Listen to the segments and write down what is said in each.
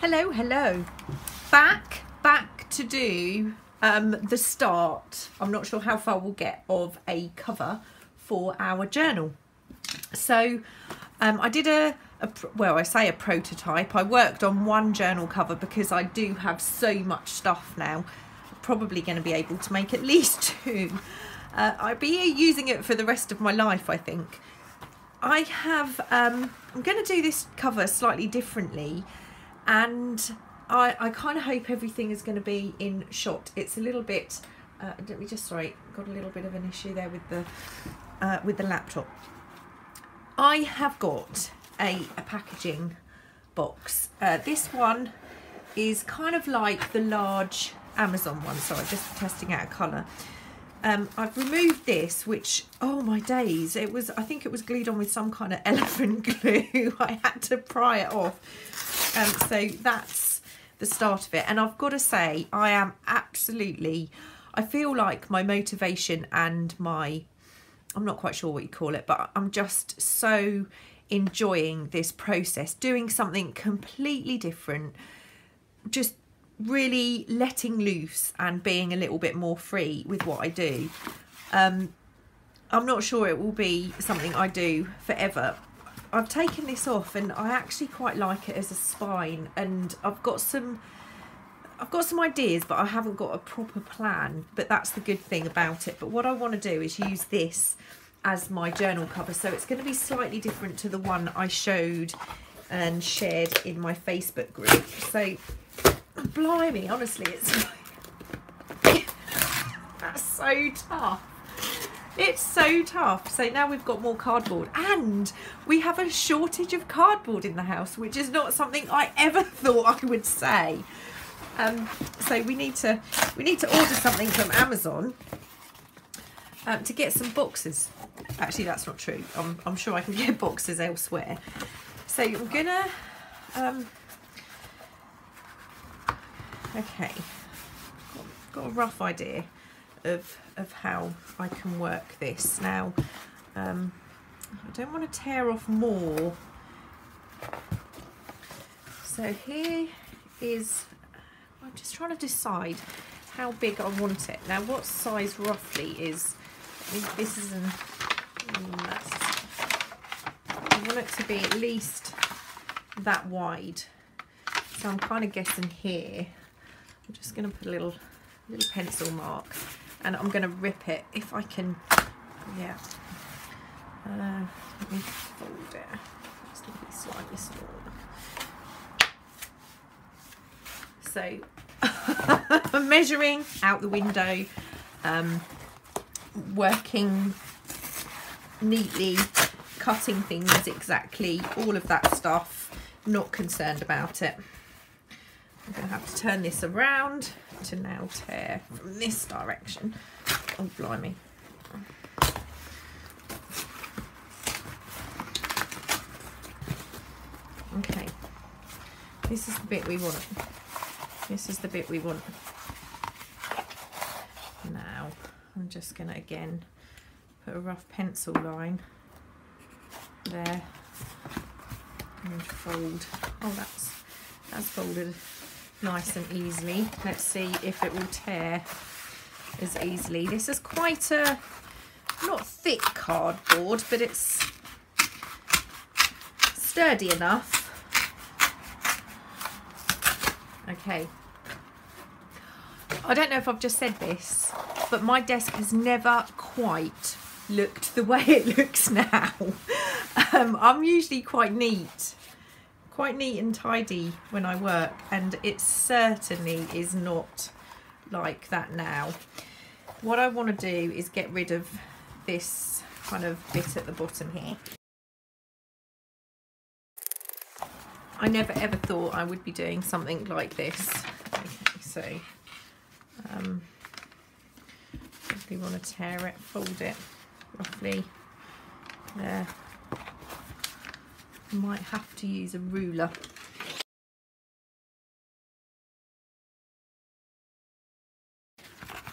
Hello, hello. Back, back to do um, the start. I'm not sure how far we'll get of a cover for our journal. So um, I did a, a, well, I say a prototype. I worked on one journal cover because I do have so much stuff now. Probably going to be able to make at least two. Uh, I'll be using it for the rest of my life, I think. I have, um, I'm going to do this cover slightly differently and I, I kind of hope everything is going to be in shot. It's a little bit, uh, let me just, sorry, got a little bit of an issue there with the, uh, with the laptop. I have got a, a packaging box. Uh, this one is kind of like the large Amazon one, so I'm just testing out a colour. Um, I've removed this, which, oh my days, it was, I think it was glued on with some kind of elephant glue. I had to pry it off. Um, so that's the start of it. And I've got to say, I am absolutely, I feel like my motivation and my, I'm not quite sure what you call it, but I'm just so enjoying this process, doing something completely different, just really letting loose and being a little bit more free with what I do. Um, I'm not sure it will be something I do forever. I've taken this off and I actually quite like it as a spine and I've got some I've got some ideas but I haven't got a proper plan but that's the good thing about it. But what I want to do is use this as my journal cover. So it's going to be slightly different to the one I showed and shared in my Facebook group. So blimey, honestly, it's that's so tough. It's so tough. So now we've got more cardboard and we have a shortage of cardboard in the house, which is not something I ever thought I would say. Um, so we need to we need to order something from Amazon um, to get some boxes. Actually, that's not true. I'm, I'm sure I can get boxes elsewhere. So I'm gonna um, Okay, got, got a rough idea of, of how I can work this. Now, um, I don't want to tear off more. So here is, I'm just trying to decide how big I want it. Now what size roughly is, this is an, I want it to be at least that wide. So I'm kind of guessing here I'm just going to put a little little pencil mark and I'm going to rip it if I can yeah. Uh, let me fold it. Just to be slightly smaller so measuring out the window um, working neatly cutting things exactly all of that stuff not concerned about it. I'm going to have to turn this around to now tear from this direction. Oh, blimey. Okay, this is the bit we want. This is the bit we want. Now, I'm just going to again put a rough pencil line there and fold. Oh, that's that's folded nice and easily. Let's see if it will tear as easily. This is quite a, not thick cardboard, but it's sturdy enough. Okay. I don't know if I've just said this, but my desk has never quite looked the way it looks now. Um, I'm usually quite neat quite neat and tidy when I work and it certainly is not like that now. What I want to do is get rid of this kind of bit at the bottom here. I never ever thought I would be doing something like this. Okay, so um, you want to tear it, fold it roughly there might have to use a ruler.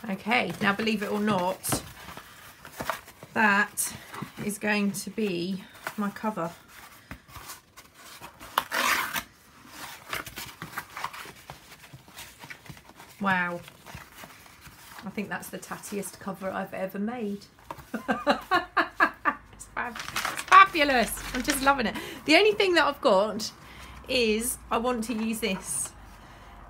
Okay, now believe it or not, that is going to be my cover. Wow. I think that's the tattiest cover I've ever made. fabulous. I'm just loving it. The only thing that I've got is I want to use this.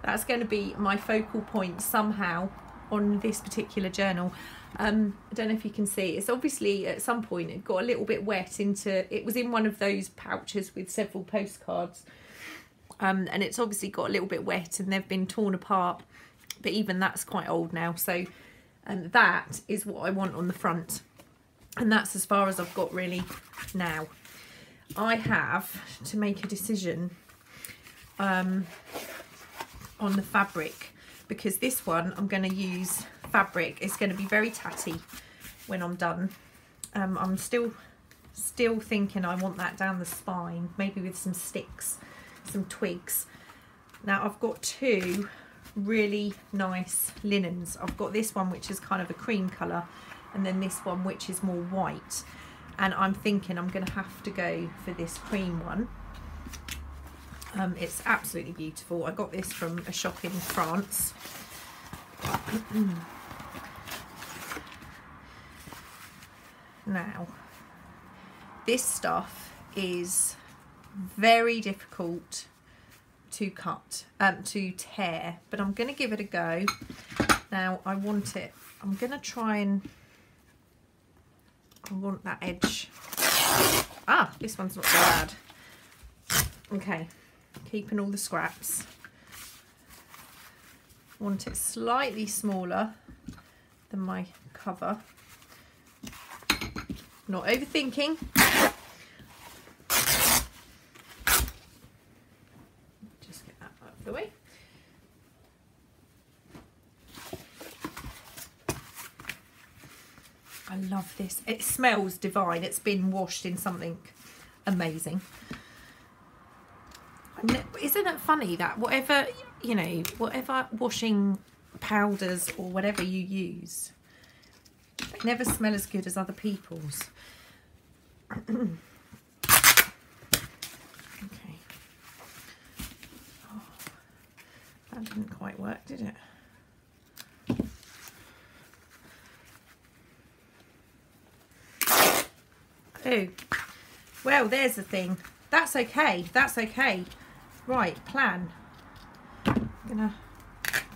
That's going to be my focal point somehow on this particular journal. Um, I don't know if you can see. It's obviously at some point it got a little bit wet into. It was in one of those pouches with several postcards, um, and it's obviously got a little bit wet and they've been torn apart but even that's quite old now so and that is what I want on the front and that's as far as I've got really now. I have to make a decision um, on the fabric because this one I'm going to use fabric. It's going to be very tatty when I'm done. Um, I'm still still thinking I want that down the spine maybe with some sticks some twigs. Now I've got two really nice linens. I've got this one which is kind of a cream colour and then this one which is more white and I'm thinking I'm going to have to go for this cream one. Um, it's absolutely beautiful. I got this from a shop in France. now, this stuff is very difficult to cut, um, to tear, but I'm going to give it a go. Now I want it, I'm going to try and, I want that edge. Ah, this one's not so bad. Okay, keeping all the scraps. Want it slightly smaller than my cover. Not overthinking. the way. I love this. It smells divine. It's been washed in something amazing. Isn't it funny that whatever, you know, whatever washing powders or whatever you use, they never smell as good as other people's. Okay. Oh, that didn't quite work, did it? Oh, well, there's the thing. That's okay. That's okay. Right, plan. I'm gonna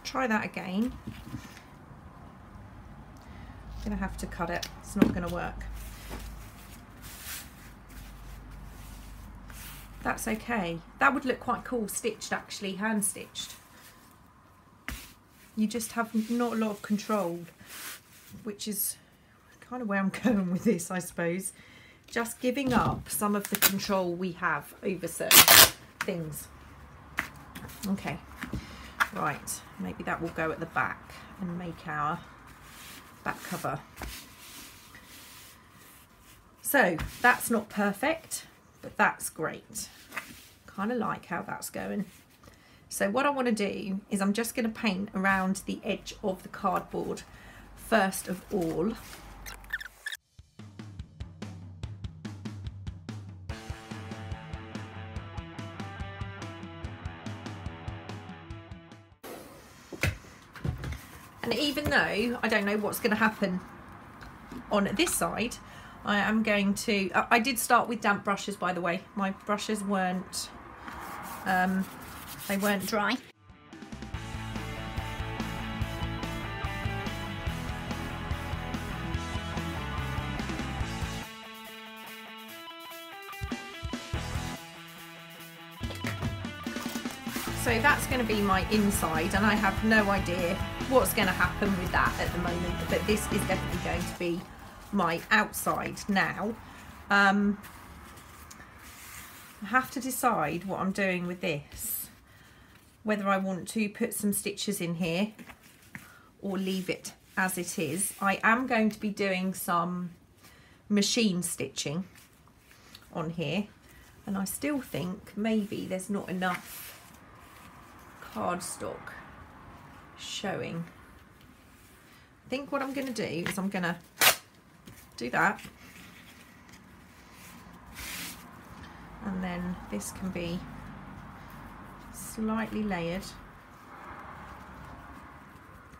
try that again. I'm gonna have to cut it. It's not gonna work. That's okay. That would look quite cool stitched actually, hand stitched you just have not a lot of control, which is kind of where I'm going with this, I suppose. Just giving up some of the control we have over certain things. Okay, right, maybe that will go at the back and make our back cover. So that's not perfect, but that's great. Kind of like how that's going. So what I want to do is I'm just going to paint around the edge of the cardboard first of all. And even though I don't know what's going to happen on this side, I am going to, I did start with damp brushes by the way, my brushes weren't um, they weren't dry. So that's going to be my inside and I have no idea what's going to happen with that at the moment but this is definitely going to be my outside now. Um, I have to decide what I'm doing with this whether I want to put some stitches in here or leave it as it is. I am going to be doing some machine stitching on here and I still think maybe there's not enough cardstock showing. I think what I'm going to do is I'm going to do that and then this can be slightly layered.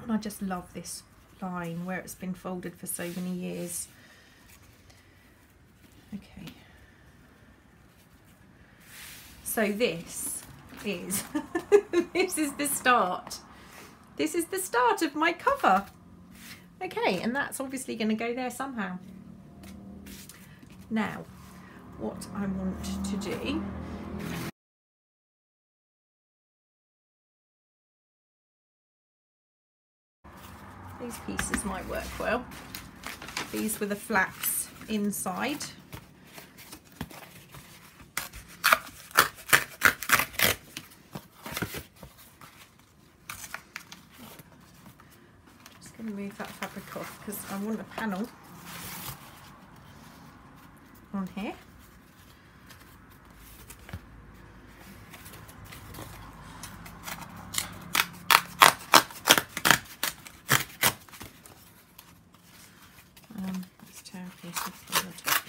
And I just love this line where it's been folded for so many years. Okay. So this is, this is the start. This is the start of my cover. Okay, and that's obviously going to go there somehow. Now, what I want to do These pieces might work well. These with the flaps inside. Just going to move that fabric off because I want a panel on here. Um, let's tear a piece off from the top.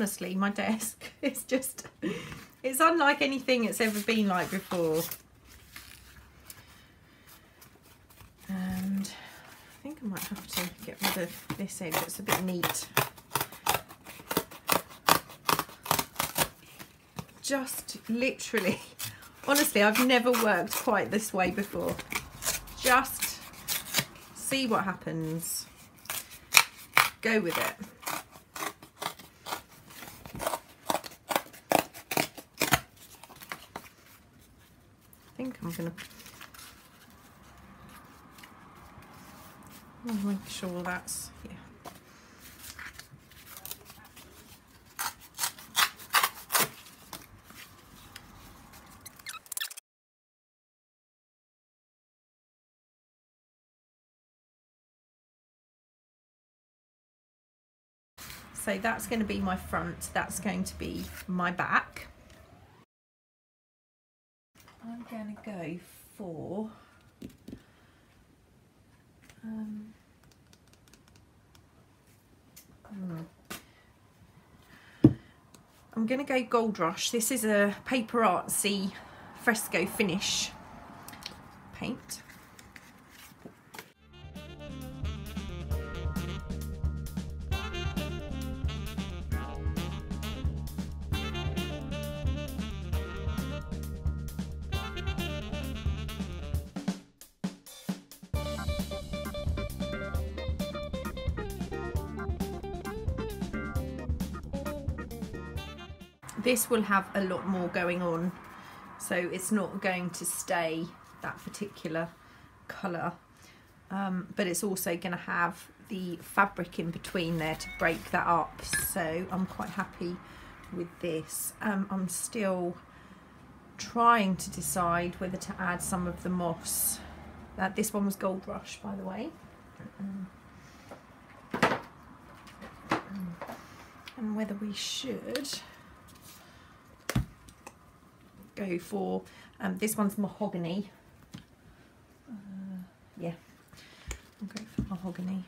Honestly, my desk is just, it's unlike anything it's ever been like before. And I think I might have to get rid of this edge, it's a bit neat. Just literally, honestly, I've never worked quite this way before. Just see what happens. Go with it. I'm gonna make sure that's yeah. So that's going to be my front, that's going to be my back. Going to go for um, hmm. I'm going to go Gold Rush. This is a PaperArtsy fresco finish paint. This will have a lot more going on. So it's not going to stay that particular colour. Um, but it's also going to have the fabric in between there to break that up. So I'm quite happy with this. Um, I'm still trying to decide whether to add some of the moss. Uh, this one was Gold Rush by the way. And whether we should go for um, this one's mahogany. Uh, yeah. I'll go for mahogany.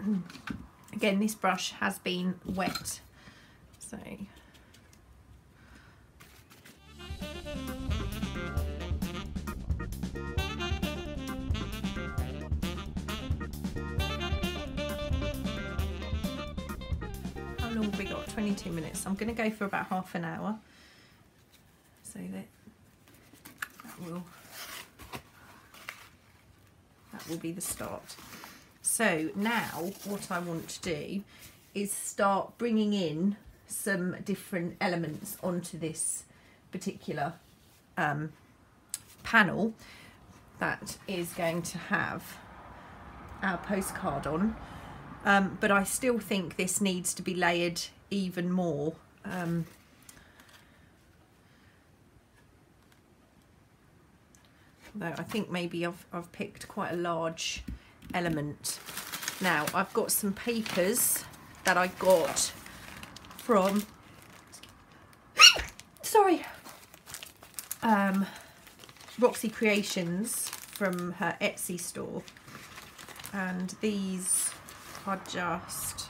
Again this brush has been wet so 22 minutes. I'm going to go for about half an hour. So that that will that will be the start. So now what I want to do is start bringing in some different elements onto this particular um, panel that is going to have our postcard on. Um, but I still think this needs to be layered even more um, though I think maybe I've, I've picked quite a large element now I've got some papers that I got from sorry um, Roxy Creations from her Etsy store. And these are just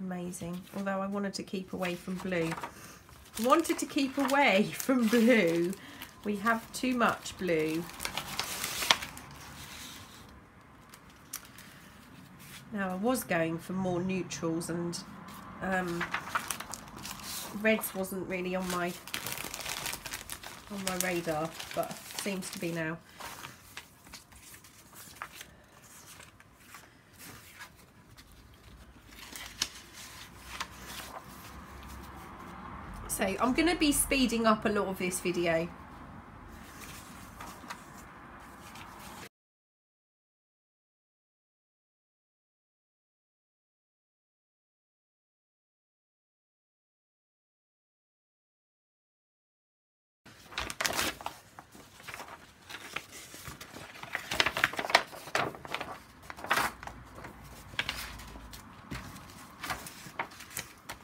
amazing. Although I wanted to keep away from blue. Wanted to keep away from blue. We have too much blue. Now I was going for more neutrals and um, reds wasn't really on my on my radar, but seems to be now. So I'm going to be speeding up a lot of this video.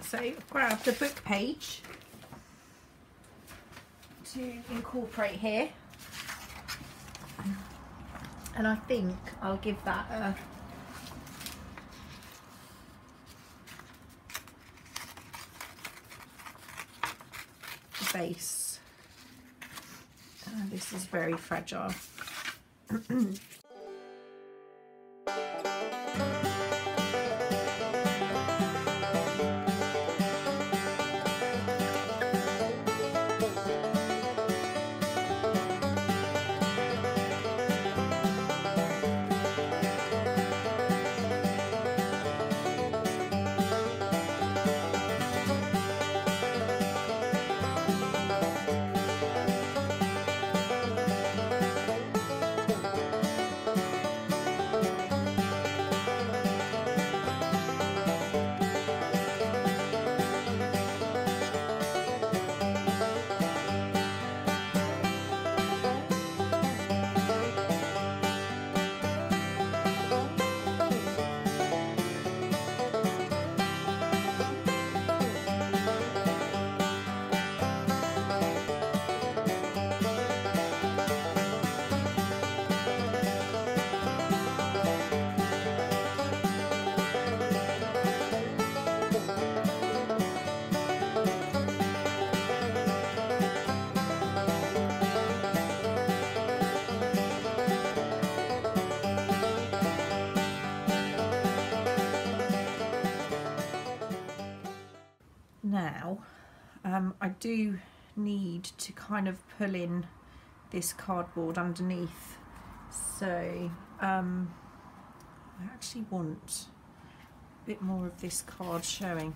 So grab the book page to incorporate here. And I think I'll give that a base. This is very fragile. now um, I do need to kind of pull in this cardboard underneath. So um, I actually want a bit more of this card showing.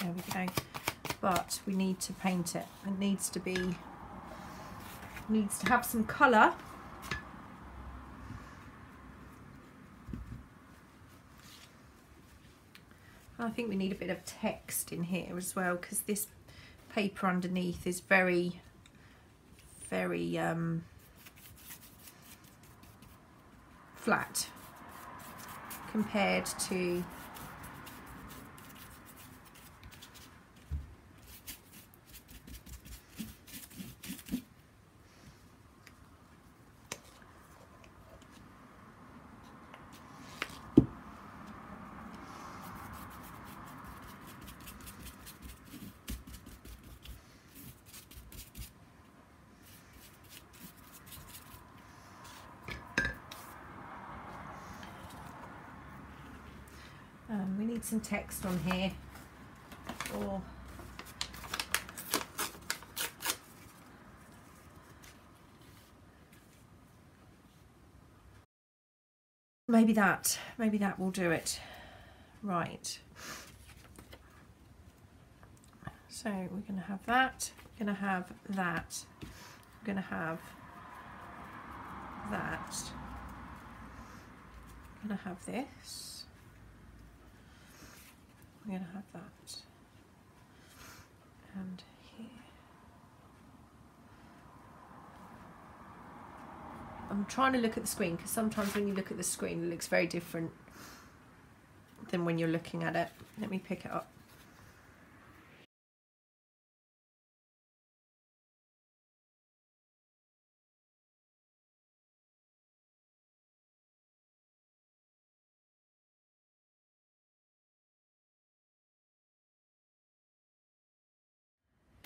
There we go. But we need to paint it. It needs to be needs to have some colour I think we need a bit of text in here as well because this paper underneath is very, very um, flat compared to Um, we need some text on here. Or maybe that maybe that will do it. Right. So we're going to have that we're going to have that we're going to have that going to have this we're going to have that and here. I'm trying to look at the screen because sometimes when you look at the screen it looks very different than when you're looking at it. Let me pick it up.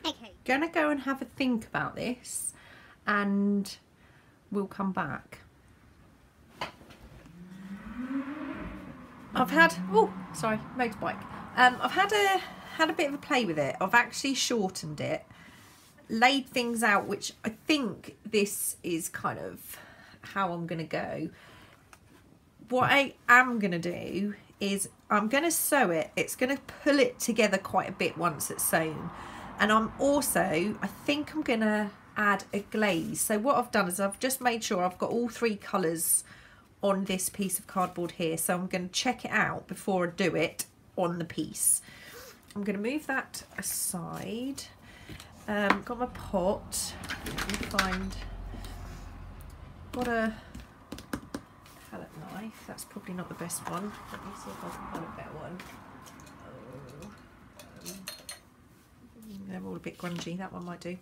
Okay. Gonna go and have a think about this and we'll come back. I've had oh sorry motorbike. Um, I've had a had a bit of a play with it. I've actually shortened it, laid things out, which I think this is kind of how I'm gonna go. What I am gonna do is I'm gonna sew it. It's gonna pull it together quite a bit once it's sewn, and I'm also I think I'm gonna add a glaze. So what I've done is I've just made sure I've got all three colours on this piece of cardboard here. So I'm going to check it out before I do it on the piece. I'm going to move that aside. Um, got my pot. Find. Got a palette knife. That's probably not the best one. Let me see if I can find a better one. Oh, um, they're all a bit grungy. That one might do.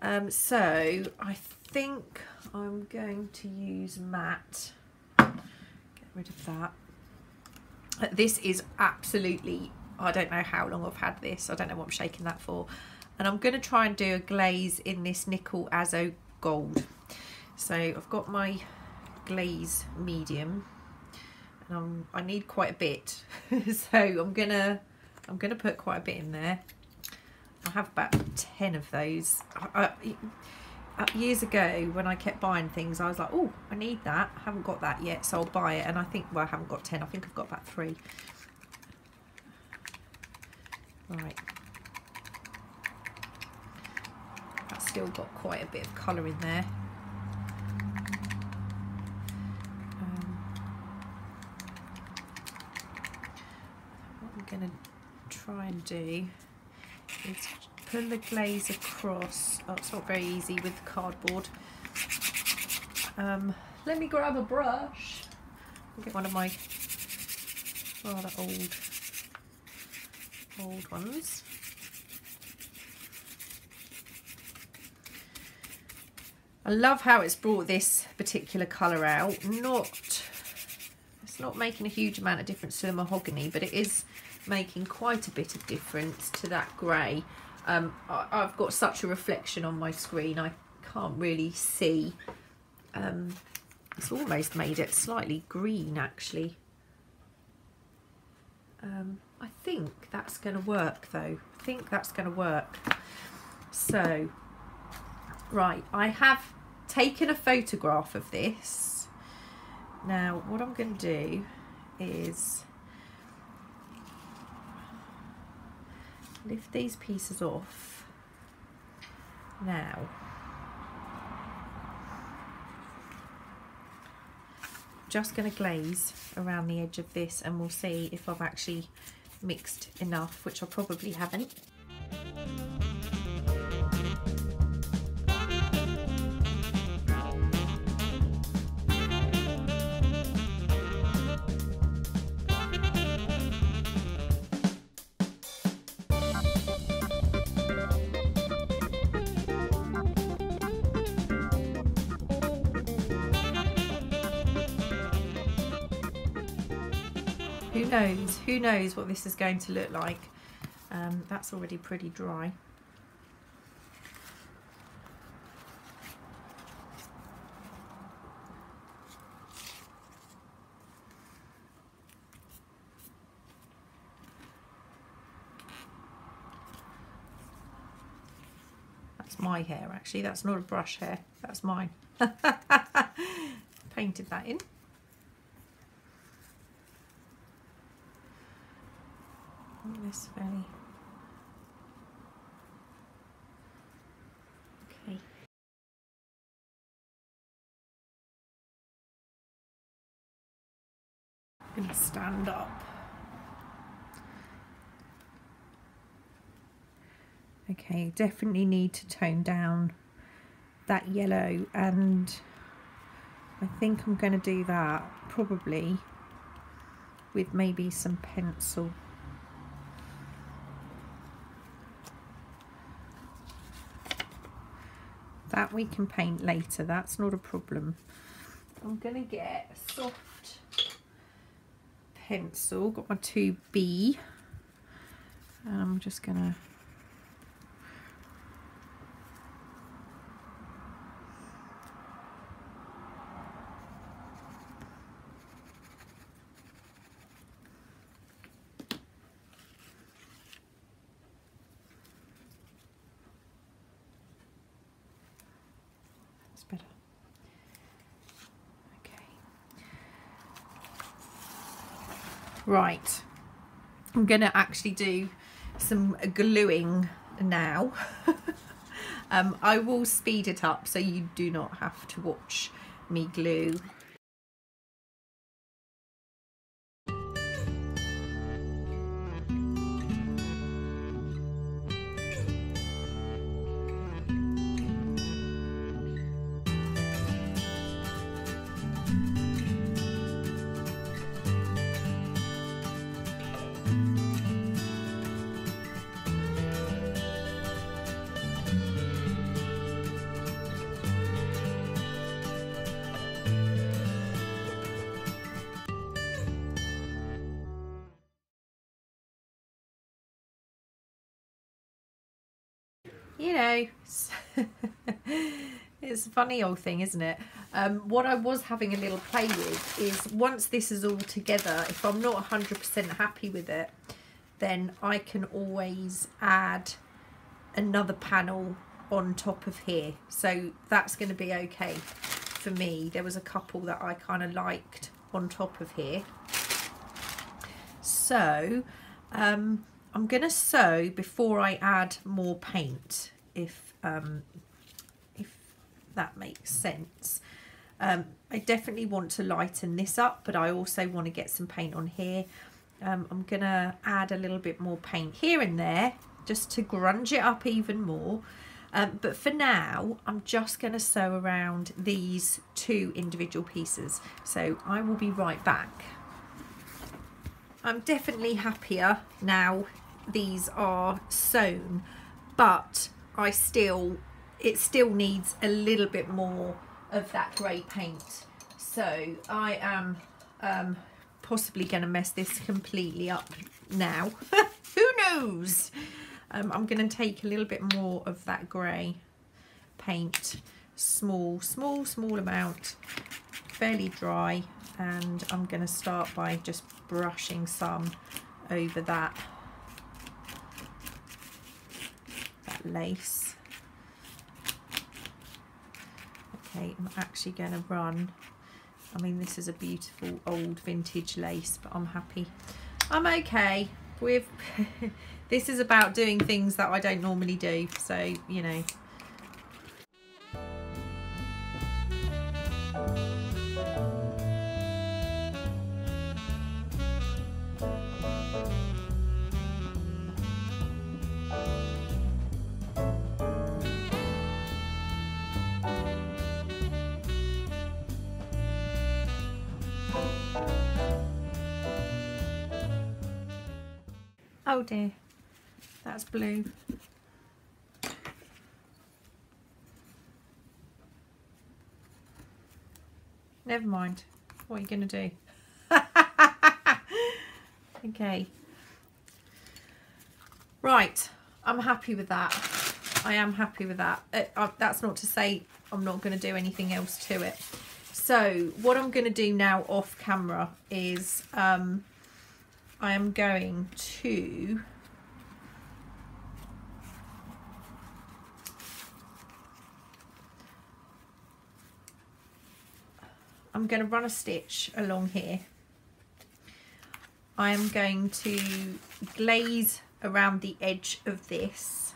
Um, so I think I'm going to use matte. Get rid of that. Uh, This is absolutely, I don't know how long I've had this. I don't know what I'm shaking that for. And I'm going to try and do a glaze in this nickel azo gold. So I've got my glaze medium and I'm, I need quite a bit. so I'm gonna I'm gonna put quite a bit in there. I have about 10 of those. I, I, uh, years ago, when I kept buying things, I was like, oh, I need that. I haven't got that yet, so I'll buy it. And I think, well, I haven't got 10. I think I've got about three. Right. That's still got quite a bit of colour in there. Um, what I'm going to try and do is pull the glaze across. Oh, it's not very easy with cardboard. Um, let me grab a brush. I'll get one of my rather old, old ones. I love how it's brought this particular colour out. Not, it's not making a huge amount of difference to the mahogany, but it is making quite a bit of difference to that grey. Um, I, I've got such a reflection on my screen, I can't really see. Um, it's almost made it slightly green actually. Um, I think that's going to work though. I think that's going to work. So, right, I have taken a photograph of this. Now, what I'm going to do is lift these pieces off. Now. Just going to glaze around the edge of this and we'll see if I've actually mixed enough which I probably haven't knows? Who knows what this is going to look like? Um, that's already pretty dry. That's my hair actually. That's not a brush hair. That's mine. Painted that in this very okay. I'm gonna stand up. Okay definitely need to tone down that yellow and I think I'm going to do that probably with maybe some pencil that we can paint later that's not a problem. I'm gonna get a soft pencil got my 2B and I'm just gonna That's better. Okay. Right. I'm going to actually do some gluing now. um, I will speed it up so you do not have to watch me glue you know, it's a funny old thing, isn't it? Um, what I was having a little play with is once this is all together, if I'm not 100% happy with it, then I can always add another panel on top of here. So that's going to be okay for me. There was a couple that I kind of liked on top of here. So um, I'm going to sew before I add more paint if um, if that makes sense. Um, I definitely want to lighten this up, but I also want to get some paint on here. Um, I'm going to add a little bit more paint here and there just to grunge it up even more. Um, but for now, I'm just going to sew around these two individual pieces. So I will be right back. I'm definitely happier now these are sewn, but I still, it still needs a little bit more of that grey paint. So I am um, possibly going to mess this completely up now. Who knows? Um, I'm going to take a little bit more of that grey paint, small, small, small amount, fairly dry, and I'm going to start by just brushing some over that lace. Okay, I'm actually going to run. I mean, this is a beautiful old vintage lace, but I'm happy. I'm okay with... this is about doing things that I don't normally do, so, you know, Never mind. What are you going to do? okay. Right. I'm happy with that. I am happy with that. Uh, uh, that's not to say I'm not going to do anything else to it. So what I'm going to do now off camera is um, I am going to I'm going to run a stitch along here. I am going to glaze around the edge of this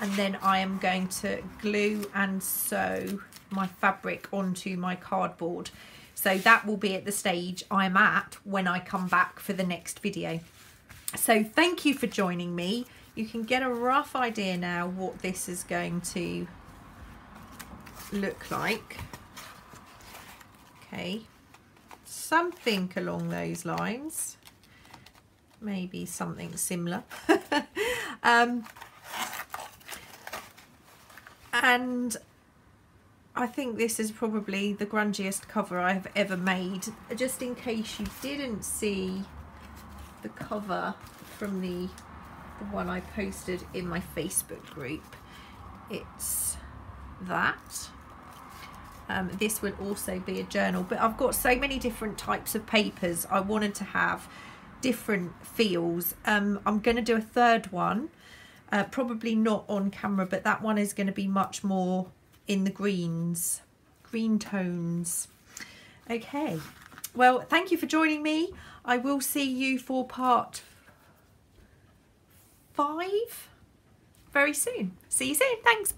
and then I am going to glue and sew my fabric onto my cardboard so that will be at the stage I'm at when I come back for the next video. So thank you for joining me. You can get a rough idea now what this is going to look like. Okay, something along those lines. Maybe something similar. um, and I think this is probably the grungiest cover I have ever made. Just in case you didn't see the cover from the, the one I posted in my Facebook group, it's that um, this will also be a journal. But I've got so many different types of papers. I wanted to have different feels um, I'm going to do a third one uh, probably not on camera but that one is going to be much more in the greens green tones. Okay. Well thank you for joining me. I will see you for part five very soon. See you soon. Thanks.